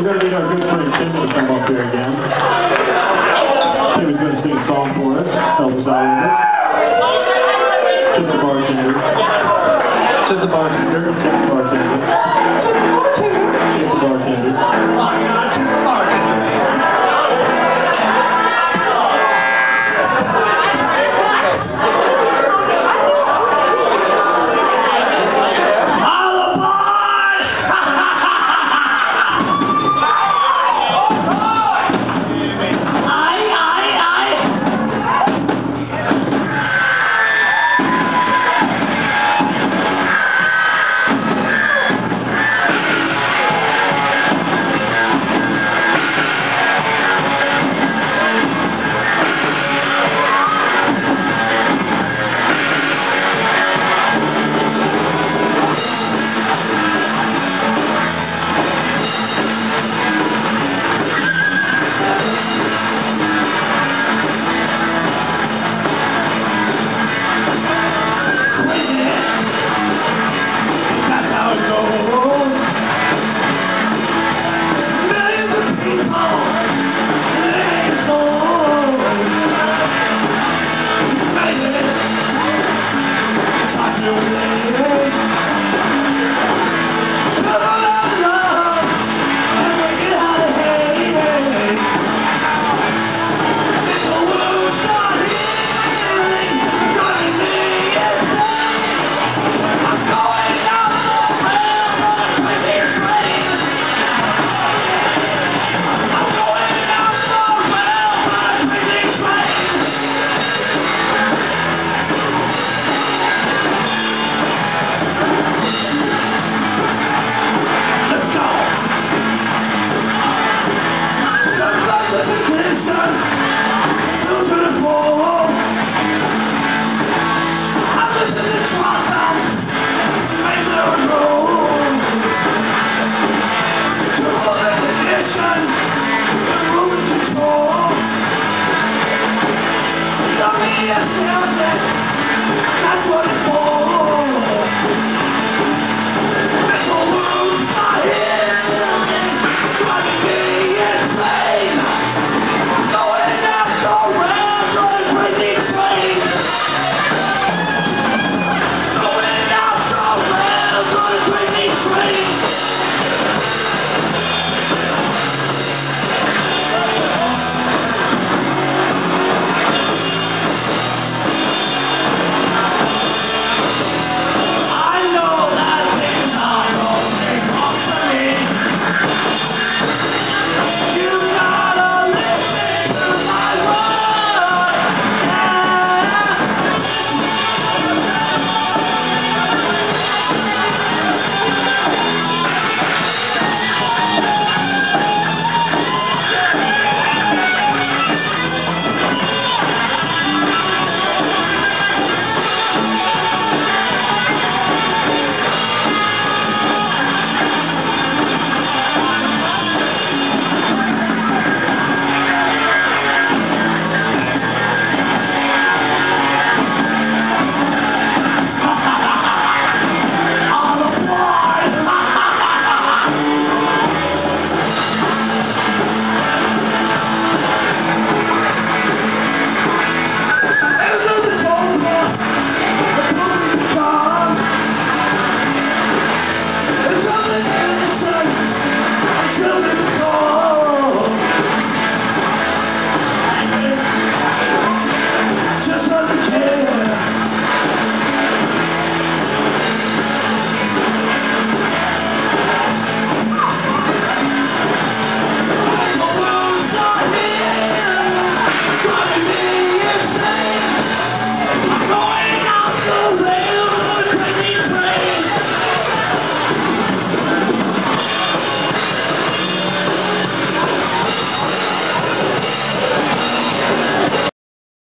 We're going to need our good friend Tim to come up here again.